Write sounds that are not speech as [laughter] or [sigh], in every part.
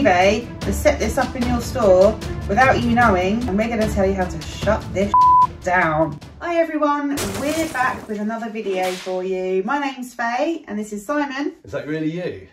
eBay and set this up in your store without you knowing, and we're going to tell you how to shut this [laughs] down. Hi everyone, we're back with another video for you. My name's Faye and this is Simon. Is that really you?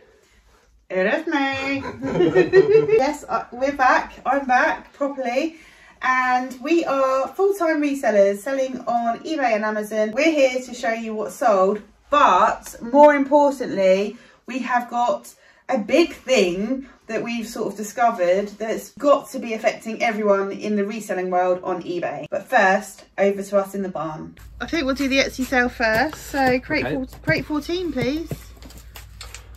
It is me. [laughs] yes, we're back. I'm back properly. And we are full-time resellers selling on eBay and Amazon. We're here to show you what's sold. But more importantly, we have got a big thing that we've sort of discovered that's got to be affecting everyone in the reselling world on eBay. But first, over to us in the barn. I think we'll do the Etsy sale first. So crate, Okay. four, crate 14, please.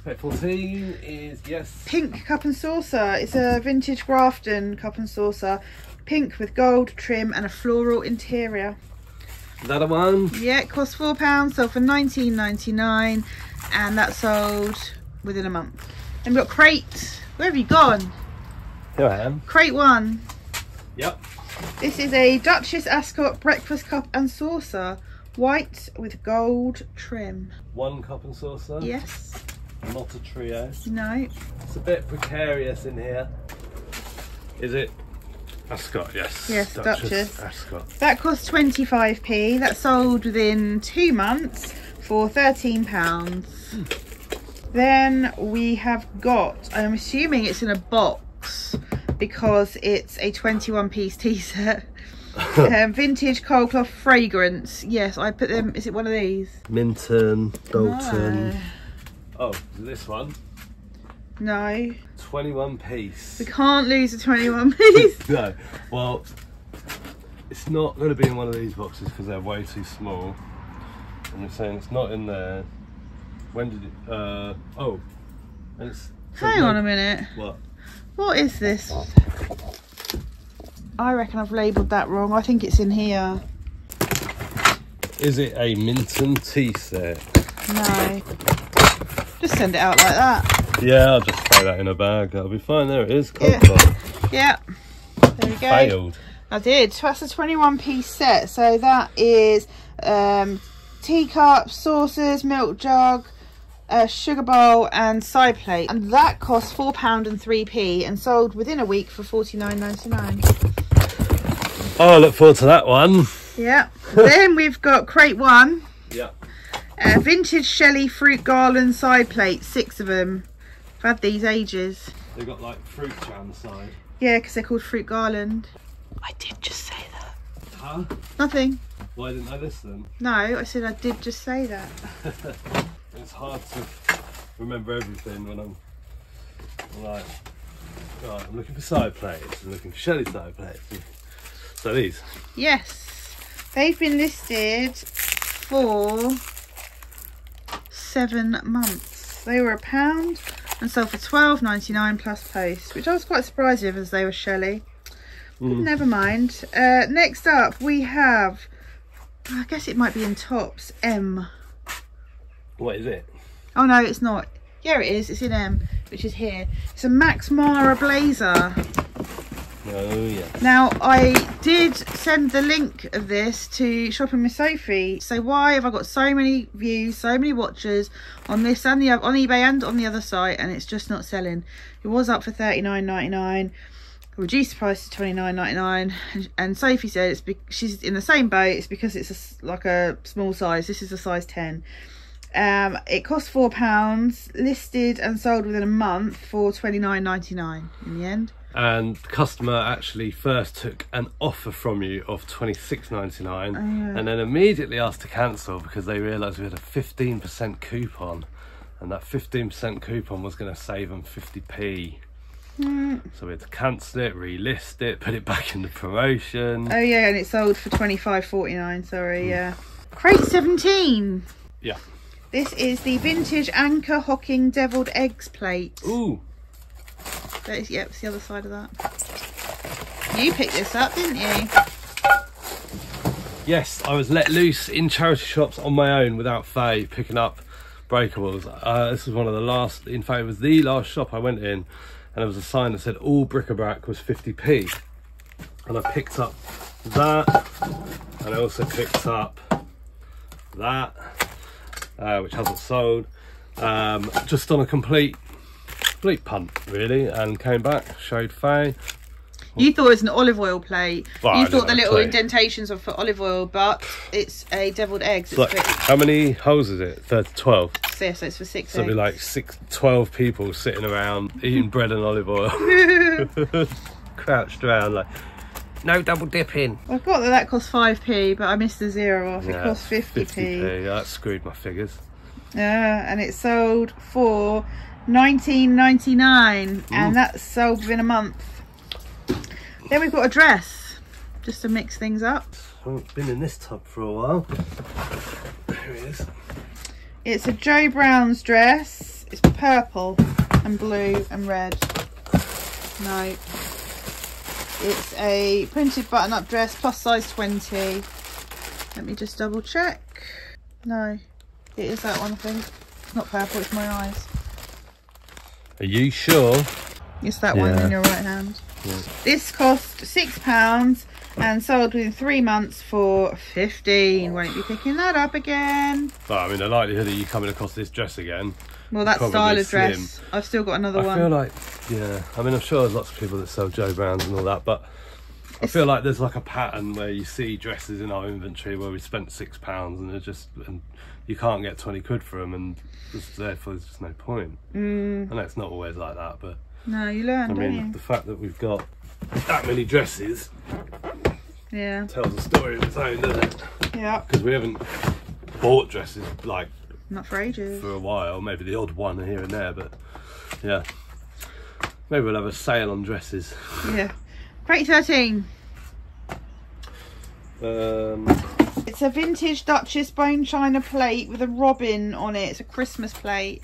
Crate 14 is, yes. Pink cup and saucer. It's a vintage Grafton cup and saucer. Pink with gold trim and a floral interior. Another one. Yeah, it cost four pounds, sold for nineteen ninety nine, and that sold within a month. And we've got crate. Where have you gone? Here I am. Crate one. Yep. This is a Duchess Ascot breakfast cup and saucer, white with gold trim. One cup and saucer. Yes. Not a trio. No. It's a bit precarious in here. Is it? Ascot, yes. Yes, Duchess. Ascot. That cost 25p. That sold within two months for 13 pounds. Hmm. Then we have got, I'm assuming it's in a box because it's a 21 piece tea set. [laughs] um, vintage Colclough fragrance. Yes, I put them. Is it one of these? Minton, Doulton. No. Oh, this one. No. 21 piece. We can't lose a 21 [laughs] piece. [laughs] no. Well, it's not going to be in one of these boxes because they're way too small. And you're saying it's not in there. When did it? Uh, oh. And it's. Hang on a minute. What? What is this? I reckon I've labelled that wrong. I think it's in here. Is it a Minton tea set? No. Just send it out like that. Yeah, I'll just throw that in a bag. That'll be fine. There it is. Yeah. Cold Yeah. There we go. Failed. I did. So that's a 21 piece set. So that is um, teacup, saucers, milk jug, a sugar bowl and side plate. And that cost £4 and 3p and sold within a week for 49.99. Oh, I look forward to that one. Yeah. then we've got crate one. Yeah. Uh, vintage Shelley fruit garland side plate, six of them. I've had these ages. They've got like fruit on the side. Yeah, because they're called fruit garland. I did just say that. Huh? Nothing. Why didn't I listen? No, I said I did just say that. [laughs] It's hard to remember everything when I'm like, right, I'm looking for side plates, I'm looking for Shelley side plates. So these. Yes, they've been listed for seven months. They were a pound and sold for twelve ninety nine plus post, which I was quite surprised with as they were Shelley. Mm. Never mind. Uh, next up, we have. I guess it might be in tops. M. What is it? Oh no, it's not. Yeah, it is. It's in M, which is here. It's a Max Mara blazer. Oh yeah. Now, I did send the link of this to Shopping with Sophie. So why have I got so many views, so many watchers on this and the on eBay and on the other site, and it's just not selling? It was up for thirty nine ninety nine. Reduced the price to twenty nine ninety nine, and Sophie said it's she's in the same boat. It's because it's a like a small size. This is a size ten. Um, it cost four pounds, listed and sold within a month for twenty nine ninety nine. In the end. And the customer actually first took an offer from you of twenty six ninety nine, and then immediately asked to cancel because they realised we had a fifteen percent coupon, and that fifteen percent coupon was going to save them fifty p. So we had to cancel it, relist it, put it [laughs] back in the promotion. Oh yeah, and it sold for twenty five forty nine. Sorry, yeah. Crate seventeen. Yeah. This is the vintage Anchor Hocking Devilled Eggs plate. Ooh, That is, yep, it's the other side of that. You picked this up, didn't you? Yes, I was let loose in charity shops on my own without Faye picking up breakables. Uh, this was one of the last, in fact, it was the last shop I went in, and there was a sign that said all bric-a-brac was 50p. And I picked up that, and I also picked up that, uh, which hasn't sold, um, just on a complete complete punt really, and came back, showed Faye. You thought it was an olive oil plate. Well, you thought the little plate. indentations were for olive oil, but it's a deviled eggs. It's Like, how many holes is it? 30, 12. so yeah, so it's for six So it'd be like six, 12 people sitting around eating bread and olive oil, [laughs] [laughs] crouched around like, no double dipping. I've got that that cost 5p, but I missed the zero off. It Yeah, cost 50p. 50p. Yeah, that screwed my figures. Yeah, and it sold for 19.99, and that's sold within a month. Then we've got a dress, just to mix things up. I haven't been in this tub for a while. Here it is. It's a Joe Brown's dress. It's purple and blue and red. No. It's a printed button-up dress, plus size 20. Let me just double check. No, it is that one, I think. It's not purple, it's my eyes. Are you sure? It's that one in your right hand. This cost £6 and sold within three months for 15 Won't be picking that up again. But I mean, the likelihood of you coming across this dress again. Well, that Probably style of slim. dress. I've still got another I one. I feel like, yeah. I mean, I'm sure there's lots of people that sell Joe Browns and all that, but I feel like there's like a pattern where you see dresses in our inventory where we spent six pounds and they're just and you can't get 20 quid for them, and there's, therefore there's just no point. Mm. I know it's not always like that, but no, you learn, I mean, the fact that we've got that many dresses Yeah, tells a story of its own, doesn't it? yeah. Because we haven't bought dresses like Not for ages. for a while, maybe the odd one here and there, but yeah. Maybe we'll have a sale on dresses. Yeah. Crate 13. Um, It's a vintage Duchess bone china plate with a robin on it. It's a Christmas plate.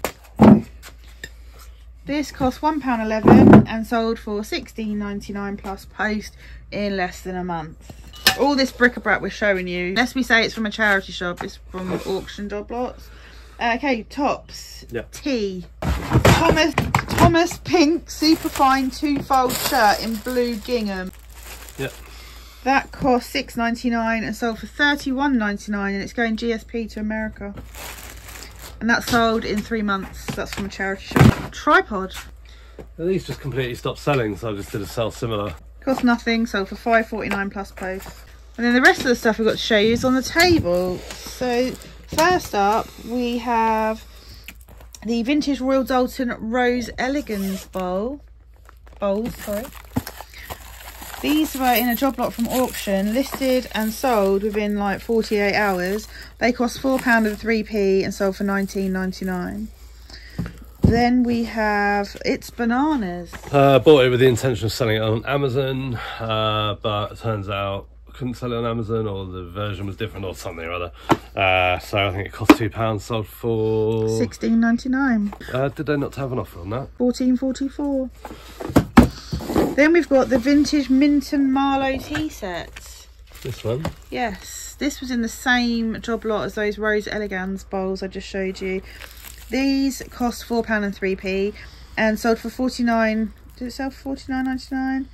This cost £1.11 and sold for $16.99 plus post in less than a month. All this bric-a-brac we're showing you, unless we say it's from a charity shop, it's from auction job lots. Uh, okay, tops. Yeah. Tea. Thomas Thomas Pink superfine two-fold shirt in blue gingham. yeah. That cost six ninety nine and sold for thirty one ninety nine, and it's going GSP to America. And that sold in three months. That's from a charity shop. Tripod These just completely stopped selling, so I just did a sell similar. cost nothing. Sold for five forty nine plus post. And then the rest of the stuff we've got to show you is on the table. So first up we have the vintage Royal Doulton Rose Elegance bowl. Bowls, sorry. These were in a job lot from auction, listed and sold within like 48 hours. They cost £4 and 3p and sold for 19.99. Then we have It's Bananas. Uh, bought it with the intention of selling it on Amazon, uh, but it turns out couldn't sell it on Amazon, or the version was different, or something or other. Uh, so I think it cost two pounds, sold for. 16.99. Uh, did they not have an offer on that? 14.44. Then we've got the vintage Minton Marlowe tea sets. This one. Yes, this was in the same job lot as those Rose Elegance bowls I just showed you. These cost £4 and 3p and sold for 49 Did it sell for 49.99?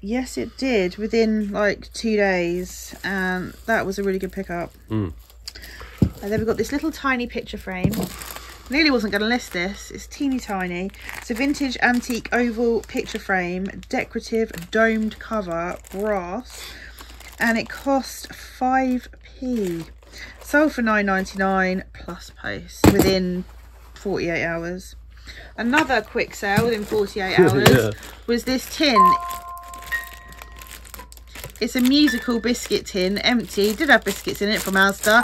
Yes, it did within like two days, and that was a really good pickup. Mm. And then we've got this little tiny picture frame. Nearly wasn't going to list this. It's teeny tiny. It's a vintage antique oval picture frame, decorative domed cover, brass, and it cost 5p. Sold for 9.99 plus post within 48 hours. Another quick sale within 48 [laughs] hours Yeah. was this tin. It's a musical biscuit tin, empty. Did have biscuits in it from Asda.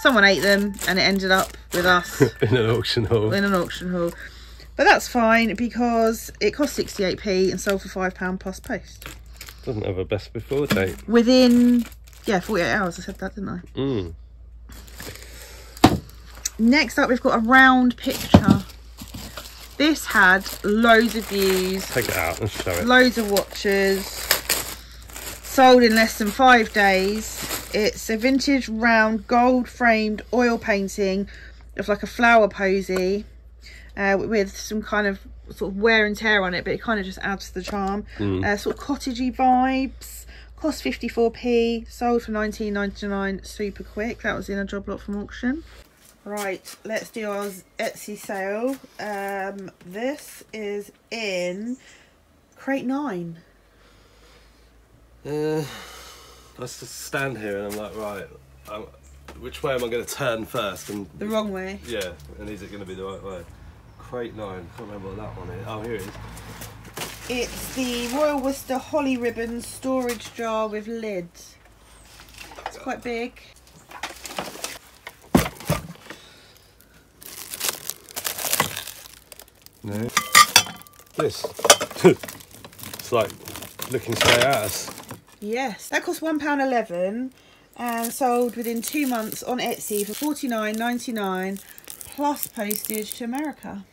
Someone ate them and it ended up with us [laughs] in an auction hall. in an auction hall. But that's fine because it cost 68p and sold for £5 plus post. Doesn't have a best before date. Within, yeah, 48 hours. I said that, didn't I? Mm. Next up, we've got a round picture. This had loads of views, Take it out and show it. loads of watches. Sold in less than five days. It's a vintage round gold framed oil painting of like a flower posy uh, with some kind of sort of wear and tear on it, but it kind of just adds to the charm. Uh, sort of cottagey vibes. Cost 54p. Sold for 19.99. Super quick. That was in a job lot from auction. Right, let's do our Etsy sale. Um, this is in crate nine. Uh, I just stand here and I'm like, right, um, which way am I going to turn first? And The wrong way. yeah, and is it going to be the right way? Crate nine. Can't remember what that one is. Oh, here it is. It's the Royal Worcester Holly Ribbon storage jar with lid. It's quite big. No. This. [laughs] it's like looking straight at us. Yes, that cost £1.11 and sold within two months on Etsy for forty nine ninety nine plus postage to America.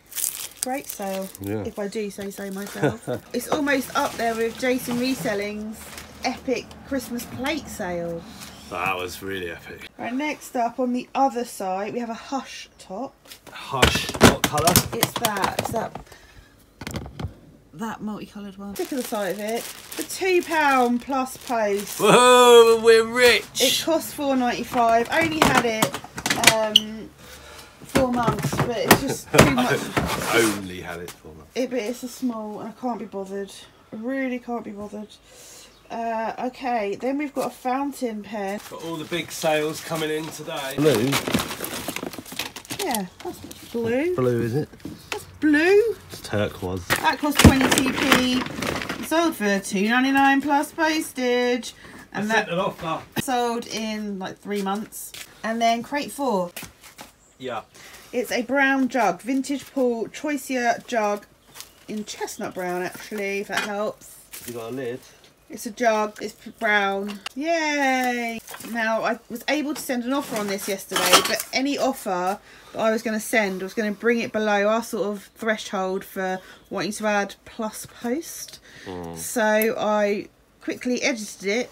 Great sale, Yeah. if I do say so myself. [laughs] it's almost up there with Jason Reselling's epic Christmas plate sale. That was really epic. Right, next up on the other side, we have a Hush top. Hush. What colour? It's that, it's that, that multicoloured one. Look at the side of it. For £2 plus post. Whoa, we're rich. It rich. cost four ninety five. Only had it um, four months, but it's just [laughs] too much. Only had it four months. It, but it's a small, and I can't be bothered. I really can't be bothered. Uh, okay, then we've got a fountain pen. Got all the big sales coming in today. Blue. Yeah, that's blue. Blue is it? That's Blue. It's turquoise. That cost twenty two p. Sold for two ninety nine plus postage, and that an offer. sold in like three months. And then crate four. Yeah. It's a brown jug, vintage pool choicia jug in chestnut brown actually, if that helps. You got a lid. It's a jug, it's brown. Yay! Now, I was able to send an offer on this yesterday, but any offer that I was going to send was going to bring it below our sort of threshold for wanting to add plus post. Hmm. So I quickly edited it,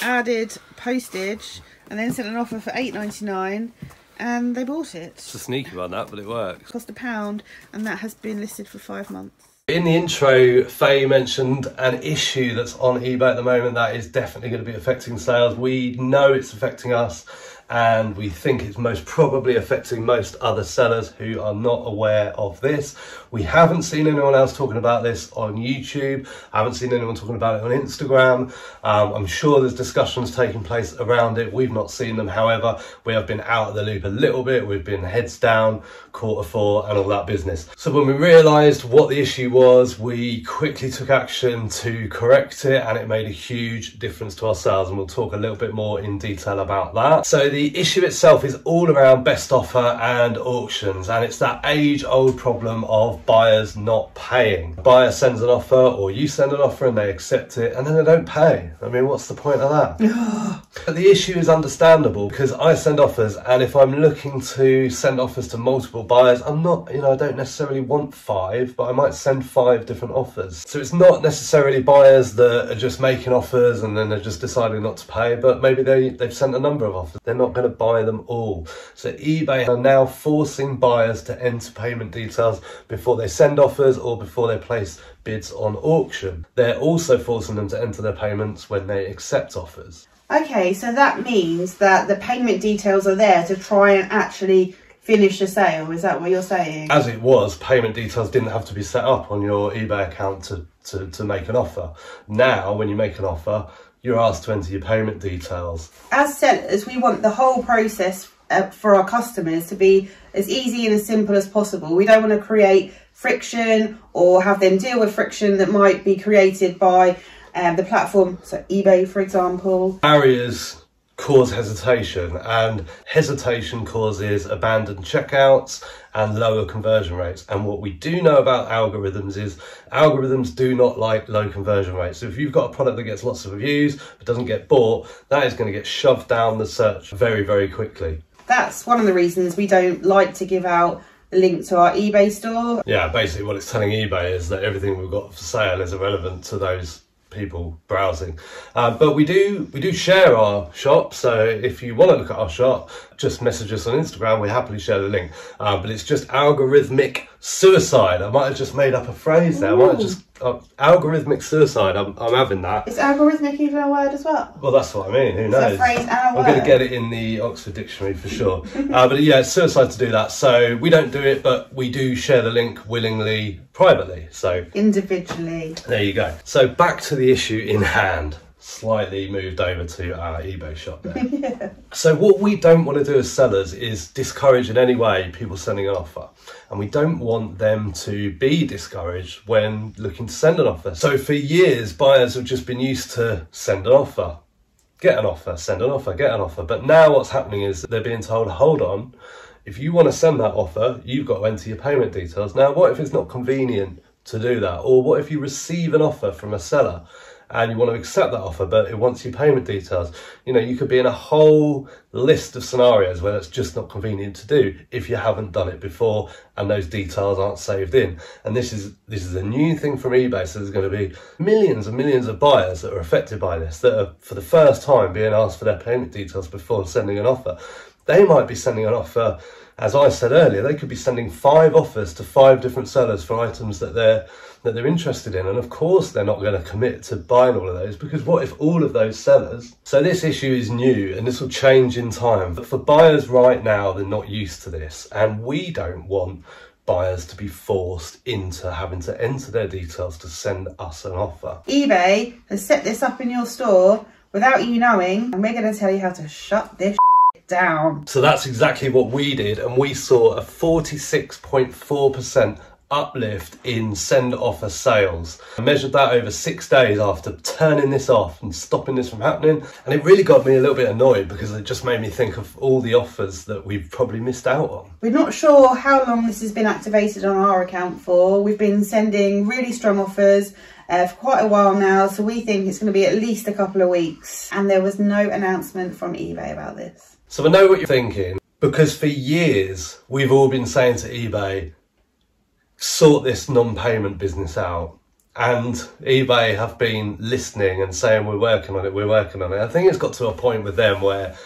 added postage, and then sent an offer for eight ninety nine, and they bought it It's a sneaky one that, but it works. cost a pound and that has been listed for five months In the intro, Faye mentioned an issue that's on eBay at the moment that is definitely going to be affecting sales. We know it's affecting us, and we think it's most probably affecting most other sellers who are not aware of this. We haven't seen anyone else talking about this on YouTube. I haven't seen anyone talking about it on Instagram. Um, I'm sure there's discussions taking place around it. We've not seen them. However, we have been out of the loop a little bit. We've been heads down, quarter four, and all that business. So when we realised what the issue was, we quickly took action to correct it, and it made a huge difference to our sales. And we'll talk a little bit more in detail about that. So the issue itself is all around best offer and auctions, and it's that age-old problem of buyers not paying. Buyer sends an offer, or you send an offer, and they accept it, and then they don't pay. I mean, what's the point of that? [sighs] But the issue is understandable because I send offers, and if I'm looking to send offers to multiple buyers, I'm not, you know, I don't necessarily want five, but I might send five different offers. So it's not necessarily buyers that are just making offers and then they're just deciding not to pay, but maybe they, they've sent a number of offers. They're not going to buy them all. So eBay are now forcing buyers to enter payment details before they send offers or before they place bids on auction. They're also forcing them to enter their payments when they accept offers. okay so that means that the payment details are there to try and actually finish the sale is that what you're saying as it was, payment details didn't have to be set up on your eBay account to, to, to make an offer. Now, when you make an offer, you're asked to enter your payment details. as sellers we want the whole process uh, for our customers to be as easy and as simple as possible we don't want to create friction or have them deal with friction that might be created by um, the platform so ebay for example Barriers cause hesitation, and hesitation causes abandoned checkouts and lower conversion rates. And what we do know about algorithms is algorithms do not like low conversion rates. So if you've got a product that gets lots of reviews but doesn't get bought, that is going to get shoved down the search very, very quickly. that's one of the reasons we don't like to give out the link to our ebay store Yeah, basically what it's telling eBay is that everything we've got for sale is irrelevant to those people browsing. Uh, but we do we do share our shop, so if you want to look at our shop, just message us on Instagram. We happily share the link. Uh, but it's just algorithmic suicide. I might have just made up a phrase there. I might have just uh, algorithmic suicide. I'm, I'm having that. Is algorithmic even a word as well? Well, that's what I mean. Who It's knows? phrase I'm going to get it in the Oxford Dictionary for sure. [laughs] uh, but yeah, it's suicide to do that. So we don't do it, but we do share the link willingly, privately. So Individually. there you go. So back to the issue in hand. Slightly moved over to our eBay shop there. [laughs] So what we don't want to do as sellers is discourage in any way people sending an offer. And we don't want them to be discouraged when looking to send an offer. So for years, buyers have just been used to send an offer, get an offer, send an offer, get an offer. But now what's happening is they're being told, hold on, if you want to send that offer, you've got to enter your payment details. Now, what if it's not convenient to do that? Or what if you receive an offer from a seller and you want to accept that offer, but it wants your payment details? You know, you could be in a whole list of scenarios where it's just not convenient to do if you haven't done it before and those details aren't saved in. And this is this is a new thing from eBay, so there's going to be millions and millions of buyers that are affected by this that are for the first time being asked for their payment details before sending an offer. They might be sending an offer, as I said earlier, they could be sending five offers to five different sellers for items that they're that they're interested in. And of course they're not going to commit to buying all of those because what if all of those sellers so this issue is new and this will change in time. But for buyers right now, they're not used to this. And we don't want buyers to be forced into having to enter their details to send us an offer. eBay has set this up in your store without you knowing, and we're going to tell you how to shut this down. So that's exactly what we did, and we saw a 46.4% uplift in send offer sales. I measured that over six days after turning this off and stopping this from happening, and it really got me a little bit annoyed because it just made me think of all the offers that we've probably missed out on. We're not sure how long this has been activated on our account for. We've been sending really strong offers uh, for quite a while now, so we think it's going to be at least a couple of weeks. And there was no announcement from eBay about this. So I know what you're thinking because for years we've all been saying to eBay, sort this non-payment business out. And eBay have been listening and saying we're working on it, we're working on it. I think it's got to a point with them where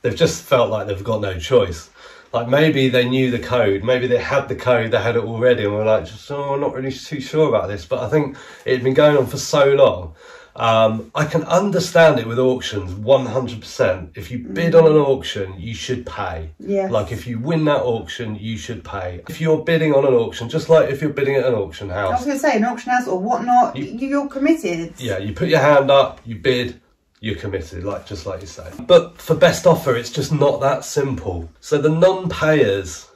they've just felt like they've got no choice. Like maybe they knew the code, maybe they had the code, they had it already, and we're like, just oh, I'm not really too sure about this. But I think it had been going on for so long. Um, I can understand it with auctions 100%. If you bid on an auction, you should pay. Yes. Like if you win that auction, you should pay. If you're bidding on an auction, just like if you're bidding at an auction house. I was going to say, an auction house or whatnot, you, you're committed. yeah, you put your hand up, you bid, you're committed, like just like you say. But for best offer, it's just not that simple. So the non-payers,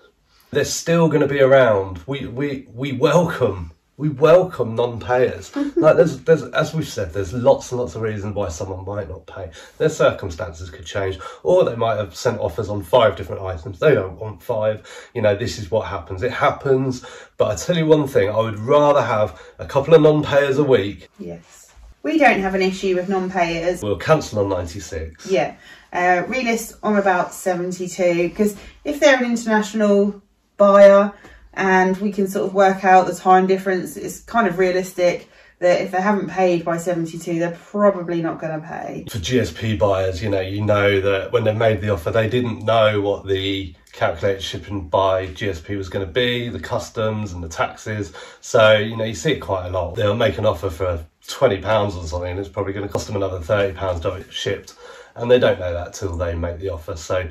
they're still going to be around. We we we welcome. We welcome non-payers. [laughs] like there's, there's, as we've said, there's lots and lots of reasons why someone might not pay. Their circumstances could change, or they might have sent offers on five different items. They don't want five. You know, this is what happens. It happens. But I tell you one thing: I would rather have a couple of non-payers a week. Yes. We don't have an issue with non-payers. We'll cancel on 96. Yeah. Uh, realist on about 72 because if they're an international buyer and we can sort of work out the time difference, it's kind of realistic that if they haven't paid by 72, they're probably not going to pay. for GSP buyers, you know, you know that when they made the offer, they didn't know what the calculated shipping by GSP was going to be, the customs and the taxes. So, you know, you see it quite a lot. They'll make an offer for £20 or something, and it's probably going to cost them another £30 to have it shipped. And they don't know that till they make the offer. So,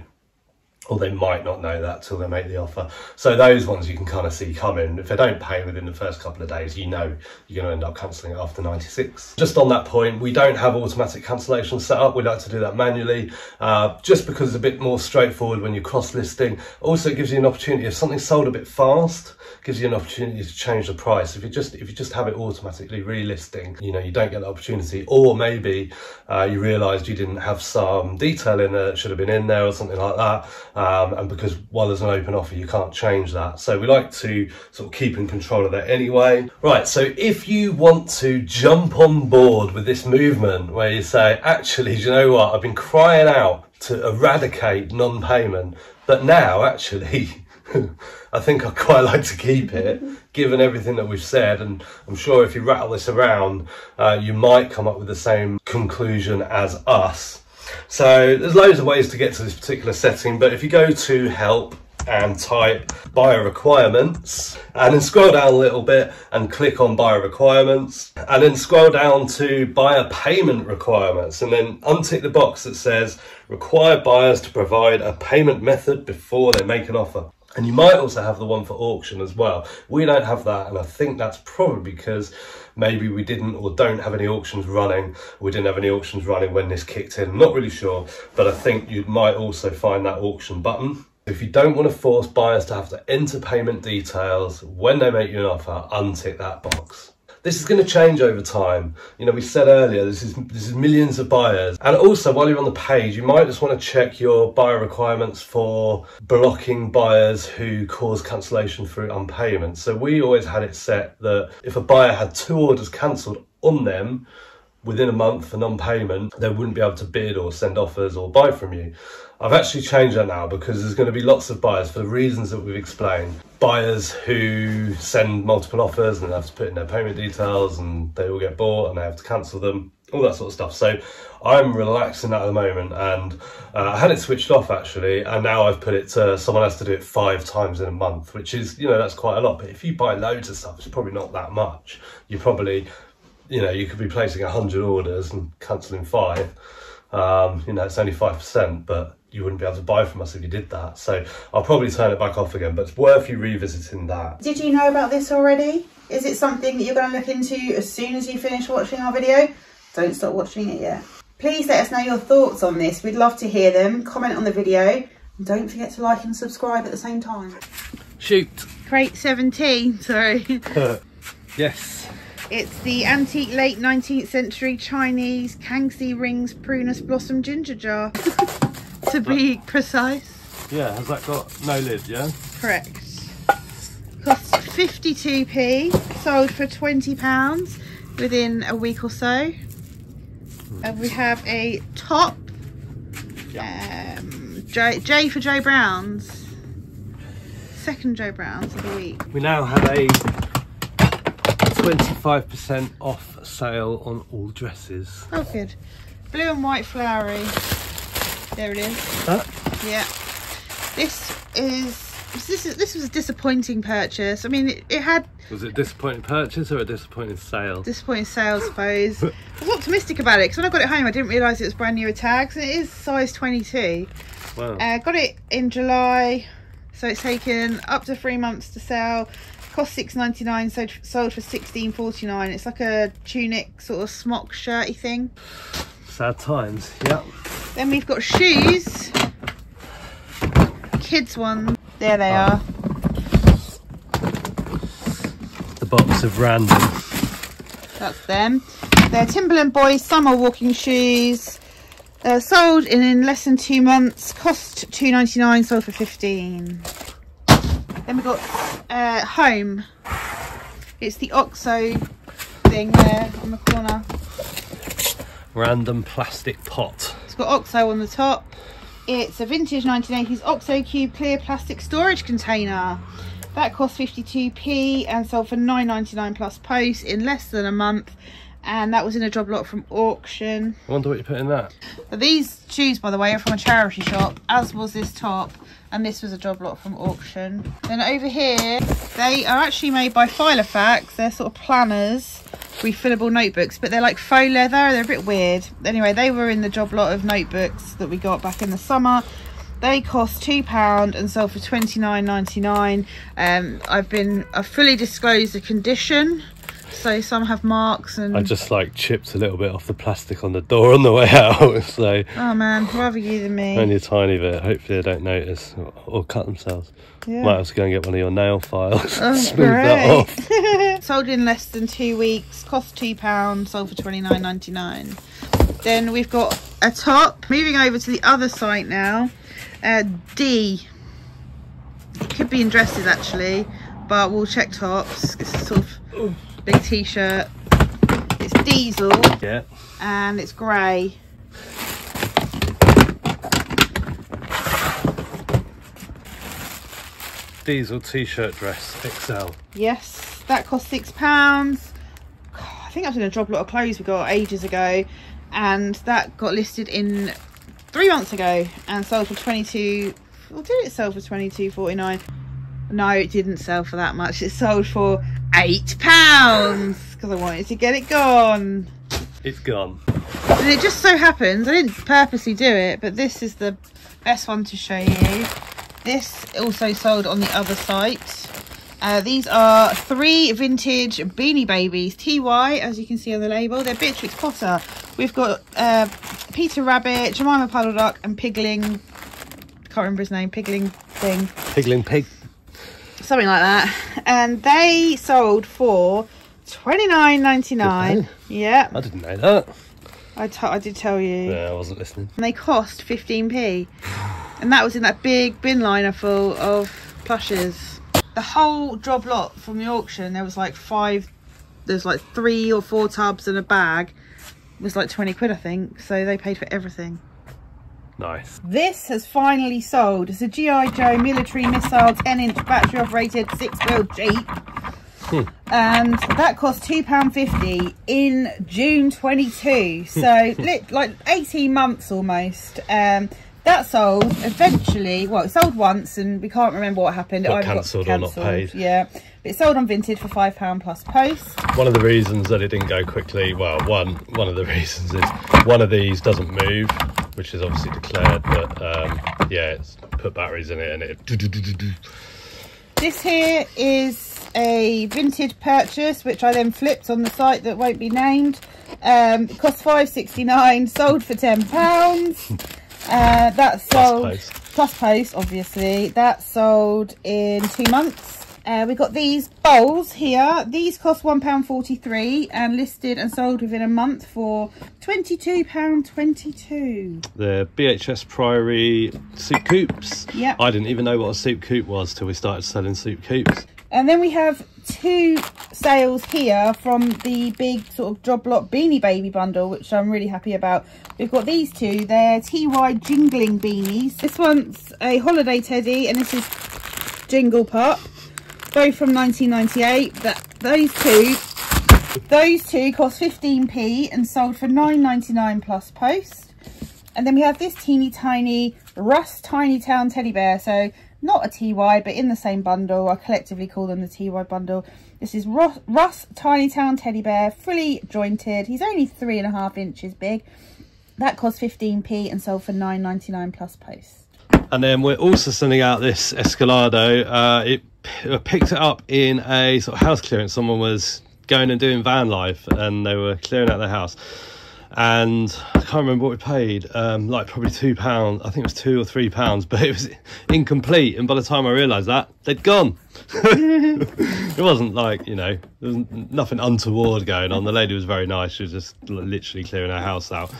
or they might not know that till they make the offer. So those ones you can kind of see coming. If they don't pay within the first couple of days, you know you're going to end up cancelling it after 96. Just on that point, we don't have automatic cancellation set up. We like to do that manually, uh, just because it's a bit more straightforward when you're cross-listing. Also, it gives you an opportunity if something's sold a bit fast, gives you an opportunity to change the price. If you just if you just have it automatically relisting, you know you don't get the opportunity. Or maybe uh, you realised you didn't have some detail in there that should have been in there or something like that. Um, and because while there's an open offer, you can't change that. So we like to sort of keep in control of that anyway. Right. So if you want to jump on board with this movement where you say, actually, you know what? I've been crying out to eradicate non-payment, but now actually. [laughs] I think I'd quite like to keep it, given everything that we've said. And I'm sure if you rattle this around, uh, you might come up with the same conclusion as us. So there's loads of ways to get to this particular setting, but if you go to help and type buyer requirements and then scroll down a little bit and click on buyer requirements and then scroll down to buyer payment requirements and then untick the box that says require buyers to provide a payment method before they make an offer. And you might also have the one for auction as well. We don't have that, and I think that's probably because maybe we didn't or don't have any auctions running. We didn't have any auctions running when this kicked in. Not really sure, but I think you might also find that auction button. If you don't want to force buyers to have to enter payment details when they make you an offer, untick that box. This is going to change over time. You know, we said earlier, this is this is millions of buyers. And also, while you're on the page, you might just want to check your buyer requirements for blocking buyers who cause cancellation through unpayment. So we always had it set that if a buyer had two orders cancelled on them, within a month for non-payment, they wouldn't be able to bid or send offers or buy from you. I've actually changed that now because there's going to be lots of buyers for the reasons that we've explained. Buyers who send multiple offers and have to put in their payment details and they all get bought and they have to cancel them, all that sort of stuff. So I'm relaxing that at the moment and uh, I had it switched off actually and now I've put it to someone has to do it five times in a month, which is, you know, that's quite a lot. But if you buy loads of stuff, it's probably not that much. You probably you know, you could be placing 100 orders and cancelling five. Um, you know, it's only 5%, but you wouldn't be able to buy from us if you did that. So I'll probably turn it back off again, but it's worth you revisiting that. Did you know about this already? Is it something that you're going to look into as soon as you finish watching our video? Don't stop watching it yet. Please let us know your thoughts on this. We'd love to hear them. Comment on the video. And don't forget to like and subscribe at the same time. Shoot. Crate 17, sorry. [laughs] yes. It's the antique late 19th century Chinese Kangxi Rings Prunus Blossom Ginger Jar, [laughs] to be precise. Yeah, has that got no lid, yeah? Correct. Costs 52p, sold for £20 within a week or so. And we have a top, um, J, J for Joe Brown's, second Joe Brown's of the week. We now have a 25% off sale on all dresses. Oh, good. Blue and white flowery. There it is. Huh? Yeah. This is this is this was a disappointing purchase. I mean, it, it had Was it a disappointing purchase or a disappointing sale? disappointing sales, I suppose. I was optimistic about it because when I got it home, I didn't realise it was brand new with tags, and it is size 22. Wow. Uh, got it in July, so it's taken up to three months to sell. Cost six ninety nine, so sold for sixteen forty nine. It's like a tunic sort of smock shirty thing. Sad times, yeah. Then we've got shoes, kids ones. There they are. The box of random. That's them. They're Timberland Boys summer walking shoes. Uh, sold in, in less than two months. Cost two ninety nine. Sold for fifteen. Then we've got uh, home. It's the Oxo thing there on the corner. Random plastic pot. It's got Oxo on the top. It's a vintage 1980s Oxo Cube clear plastic storage container. That cost 52p and sold for 9.99 plus post in less than a month. And that was in a job lot from auction. I wonder what you put in that. These shoes, by the way, are from a charity shop, as was this top. And this was a job lot from auction. Then over here, they are actually made by Filofax. They're sort of planners, refillable notebooks, but they're like faux leather. They're a bit weird. Anyway, they were in the job lot of notebooks that we got back in the summer. They cost two pound and sold for twenty nine ninety nine. Um, I've been I fully disclosed the condition, so some have marks and. I just like chipped a little bit off the plastic on the door on the way [laughs] out, so Oh man, rather you than me. only a tiny bit. Hopefully they don't notice or, or cut themselves. Yeah. Might have to go and get one of your nail files Oh, [laughs] smooth that off. [laughs] sold in less than two weeks, cost two pounds, sold for twenty nine ninety nine. Then we've got a top. Moving over to the other site now. Uh, D. It could be in dresses actually, but we'll check tops. It's sort of big t-shirt. It's diesel Yeah. and it's grey. Diesel t-shirt dress XL. Yes, that cost six pounds. I think I was going to drop a lot of clothes we got ages ago, and that got listed in three months ago and sold for 22 well did it sell for 22.49 no it didn't sell for that much it sold for eight pounds because i wanted to get it gone It's gone. and it just so happens i didn't purposely do it but this is the best one to show you this also sold on the other site uh, these are three vintage Beanie Babies TY, as you can see on the label. They're Beatrix Potter. We've got uh, Peter Rabbit, Jemima Puddle Duck, and Pigling. Can't remember his name. Pigling thing, Pigling pig. Something like that. And they sold for twenty nine ninety nine. Yeah, I didn't know that. I, t- I did tell you. No, I wasn't listening. And they cost fifteen p, and that was in that big bin liner full of plushes. The whole job lot from the auction, there was like five, there's like three or four tubs and a bag. It was like 20 quid, I think. So they paid for everything. Nice. This has finally sold. It's a G.I. Joe military missile 10 inch battery operated six wheel Jeep. And that cost £2.50 in June 22. [laughs] So lit, like 18 months almost. Um, that sold eventually. Well, it sold once, and we can't remember what happened. It Got either got cancelled or not paid. Yeah, but it sold on Vinted for five pound plus post. One of the reasons that it didn't go quickly, well, one one of the [laughs] reasons is one of these doesn't move, which is obviously declared, but um, yeah, it's put batteries in it and it. This here is a vintage purchase, which I then flipped on the site that won't be named. Um, it cost five sixty nine, sold for ten pounds. [laughs] Uh, that sold post. plus post, obviously. That sold in two months. Uh, we got these bowls here. These cost one pound forty three and listed and sold within a month for twenty two pound twenty two. The BHS Priory soup coupes. Yep. I didn't even know what a soup coupe was till we started selling soup coupes. And then we have two sales here from the big sort of job lot Beanie Baby bundle, which I'm really happy about. We've got these two. They're TY Jingling Beanies. This one's a holiday teddy and this is Jingle Pop. Both from 1998. That Those two, those two cost 15p and sold for 9.99 plus post. And then we have this teeny tiny Russ Tiny Town teddy bear. So not a TY, but in the same bundle. I collectively call them the TY bundle. This is Russ Tiny Town teddy bear, fully jointed. He's only three and a half inches big. That cost 15p and sold for 9.99 plus post. And then we're also sending out this Escalado. Uh, it I picked it up in a sort of house clearance. Someone was going and doing van life, and they were clearing out their house. And I can't remember what we paid. Um, like probably two pounds. I think it was two or three pounds, but it was [laughs] incomplete. And by the time I realised that, they'd gone. [laughs] it wasn't like you know there was nothing untoward going on. The lady was very nice. She was just literally clearing her house out.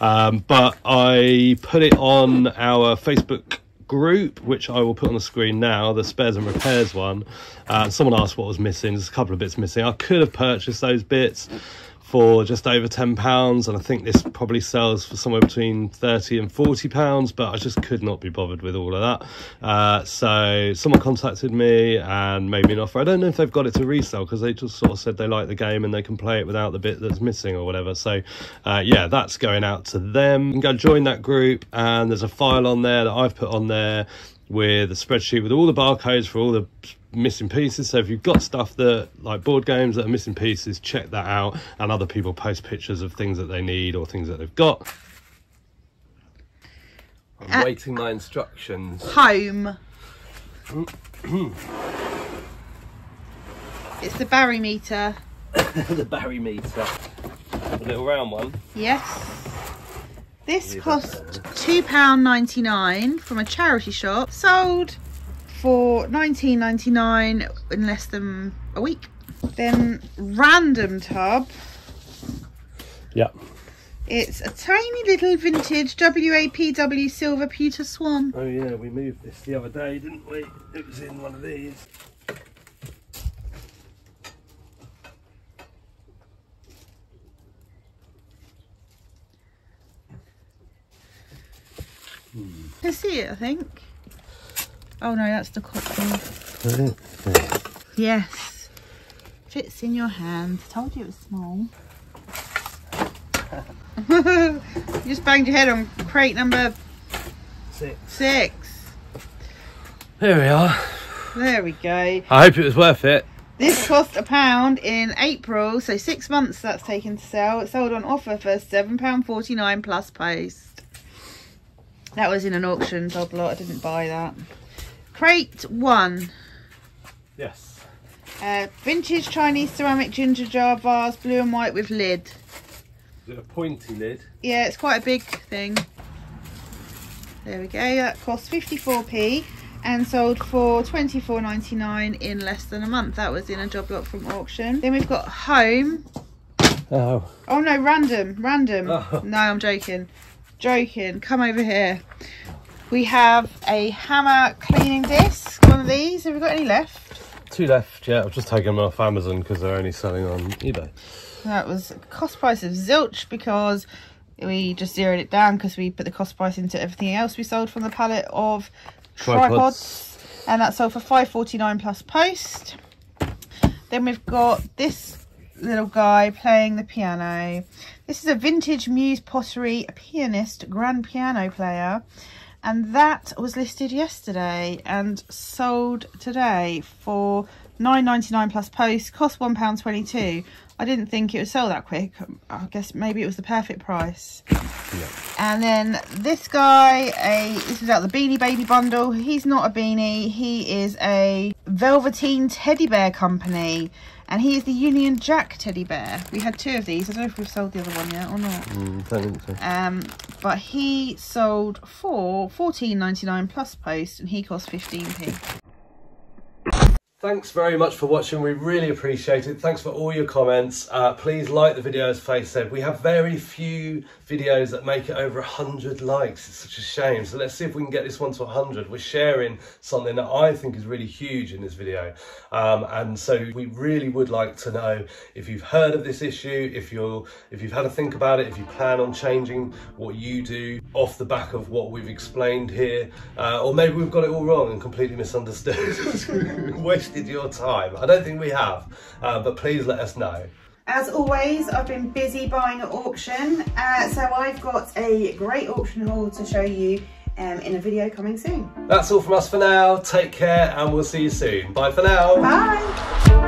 Um, but I put it on our Facebook group, which I will put on the screen now, the spares and repairs one. Uh, someone asked what was missing. There's a couple of bits missing. I could have purchased those bits for just over 10 pounds and i think this probably sells for somewhere between 30 and 40 pounds but i just could not be bothered with all of that. Uh, so someone contacted me and made me an offer. I don't know if they've got it to resell because they just sort of said they like the game and they can play it without the bit that's missing or whatever. So uh, yeah that's going out to them. You can go join that group and there's a file on there that i've put on there with a spreadsheet with all the barcodes for all the missing pieces so if you've got stuff that like board games that are missing pieces check that out and other people post pictures of things that they need or things that they've got i'm Uh, waiting my instructions Home. [coughs] it's the barometer. the barometer the little round one Yes. This cost £2.99 from a charity shop. Sold for $19.99 in less than a week. Then Random Tub. yeah It's a tiny little vintage WAPW silver pewter swan. oh yeah we moved this the other day didn't we it was in one of these You can see it, I think. Oh no, that's the copy. Yes. Fits in your hand. Told you it was small. [laughs] You just banged your head on crate number Six. six. Here we are. There we go. I hope it was worth it. This cost a pound in April, so six months that's taken to sell. It sold on offer for £7.49 plus post. That was in an auction dog lot. I didn't buy that. Crate one. Yes. Uh, vintage Chinese ceramic ginger jar vase, blue and white with lid. Is it a pointy lid? Yeah, it's quite a big thing. There we go. That cost 54p and sold for 24.99 in less than a month. That was in a job lot from auction. Then we've got home. Oh. Oh no, random, random. Oh. No, I'm joking. Joking. Come over here. We have a Hama cleaning disc. One of these. Have we got any left? Two left, yeah. I've just taken them off Amazon because they're only selling on eBay. That was cost price of zilch because we just zeroed it down because we put the cost price into everything else we sold from the pallet of tripods, Tripods. and that sold for 5.49 plus post then we've got this little guy playing the piano this is a vintage muse pottery pianist grand piano player and that was listed yesterday and sold today for 9.99 plus post cost one pound 22 i didn't think it would sell that quick. I guess maybe it was the perfect price. And then this guy, a this is out the Beanie Baby bundle. He's not a beanie. He is a Velveteen Teddy Bear company, and he is the Union Jack Teddy Bear. We had two of these. I don't know if we've sold the other one yet or not. Mm, think so. Um, but he sold for fourteen ninety nine plus post, and he cost fifteen p. Thanks very much for watching. We really appreciate it. Thanks for all your comments. Uh, please like the video, as Faye said. We have very few videos that make it over 100 likes. It's such a shame. So let's see if we can get this one to 100. We're sharing something that I think is really huge in this video. Um, and so we really would like to know if you've heard of this issue, if you're, if you've had a think about it, if you plan on changing what you do off the back of what we've explained here, uh, or maybe we've got it all wrong and completely misunderstood. [laughs] Wasted your time. I don't think we have, uh, but please let us know. As always, I've been busy buying at auction, uh, so I've got a great auction haul to show you um, in a video coming soon. That's all from us for now. Take care and we'll see you soon. Bye for now. Bye!